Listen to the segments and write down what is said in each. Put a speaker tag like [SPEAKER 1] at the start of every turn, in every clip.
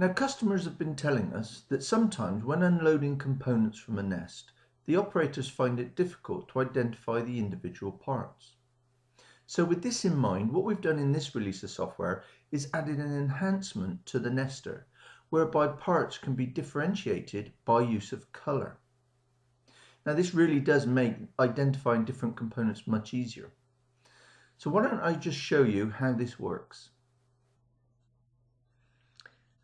[SPEAKER 1] Now customers have been telling us that sometimes when unloading components from a nest, the operators find it difficult to identify the individual parts. So with this in mind, what we've done in this release of software is added an enhancement to the nester, whereby parts can be differentiated by use of colour. Now this really does make identifying different components much easier. So why don't I just show you how this works.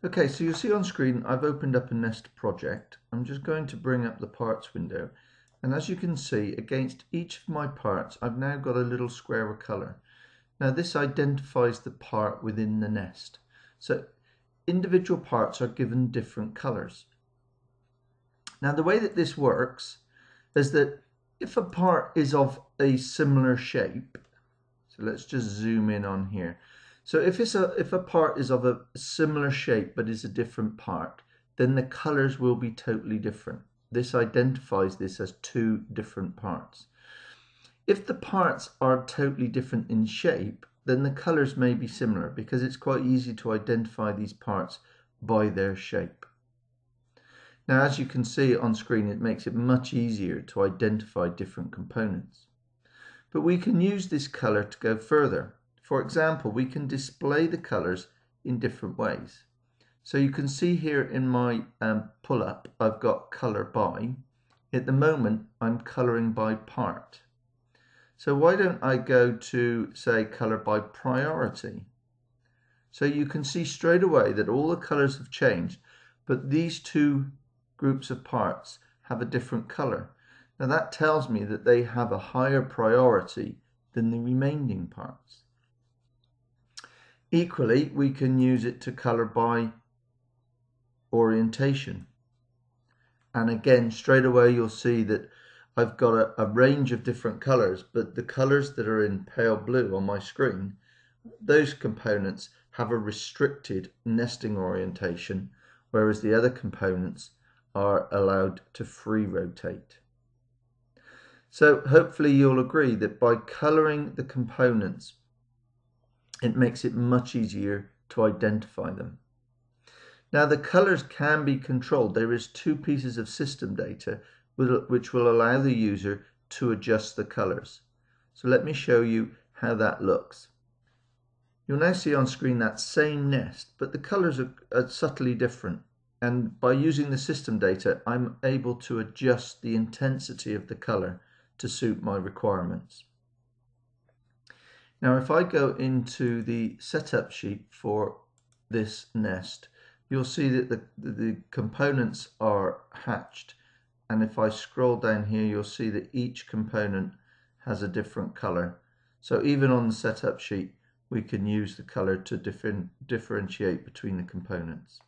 [SPEAKER 1] Okay, so you'll see on screen I've opened up a Nest project. I'm just going to bring up the parts window. And as you can see, against each of my parts, I've now got a little square of colour. Now this identifies the part within the nest. So individual parts are given different colours. Now the way that this works is that if a part is of a similar shape, so let's just zoom in on here. So if it's a if a part is of a similar shape but is a different part, then the colors will be totally different. This identifies this as two different parts. If the parts are totally different in shape, then the colors may be similar because it's quite easy to identify these parts by their shape. Now, as you can see on screen, it makes it much easier to identify different components. But we can use this color to go further. For example, we can display the colors in different ways. So you can see here in my um, pull-up, I've got color by. At the moment, I'm coloring by part. So why don't I go to, say, color by priority? So you can see straight away that all the colors have changed, but these two groups of parts have a different color. Now that tells me that they have a higher priority than the remaining parts. Equally, we can use it to color by orientation. And again, straight away you'll see that I've got a, a, range of different colors, but the colors that are in pale blue on my screen, those components have a restricted nesting orientation, whereas the other components are allowed to free rotate. So hopefully you'll agree that by coloring the components it makes it much easier to identify them. Now the colors can be controlled. There is two pieces of system data which will allow the user to adjust the colors. So let me show you how that looks. You'll now see on screen that same nest, but the colors are, are subtly different. And by using the system data, I'm able to adjust the intensity of the color to suit my requirements. Now if I go into the setup sheet for this nest, you'll see that the, the components are hatched. And if I scroll down here, you'll see that each component has a different color. So even on the setup sheet, we can use the color to different, differentiate between the components.